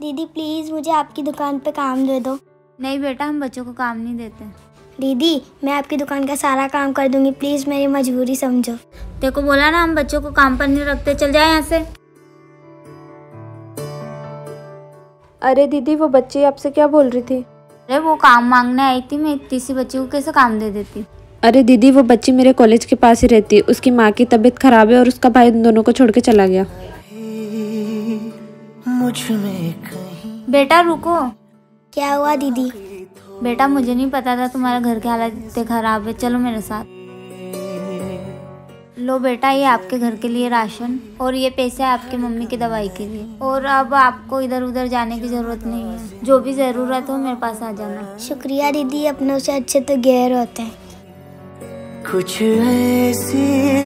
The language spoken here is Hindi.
दीदी प्लीज़ मुझे आपकी दुकान पे काम दे दो। नहीं बेटा हम बच्चों को काम नहीं देते। दीदी मैं आपकी दुकान का सारा काम कर दूँगी। प्लीज़ मेरी मजबूरी समझो। तेरे को बोला ना हम बच्चों को काम पर नहीं रखते। चल जाए यहाँ से। अरे दीदी वो बच्ची आपसे क्या बोल रही थी? अरे वो काम मांगने आई थी मैं इतनी सी बच्ची को कैसे काम दे देती? अरे दीदी वो बच्ची मेरे कॉलेज के पास ही रहती। है उसकी माँ की तबीयत खराब है और उसका भाई दोनों को छोड़ के चला गया। बेटा रुको। क्या हुआ दीदी? बेटा मुझे नहीं पता था तुम्हारे घर के हालात इतने खराब है। चलो मेरे साथ। लो बेटा ये आपके घर के लिए राशन और ये पैसे आपकी मम्मी की दवाई के लिए। और अब आपको इधर उधर जाने की ज़रूरत नहीं है। जो भी ज़रूरत हो मेरे पास आ जाना। शुक्रिया दीदी अपनों से अच्छे तो गैर होते हैं। कुछ ऐसी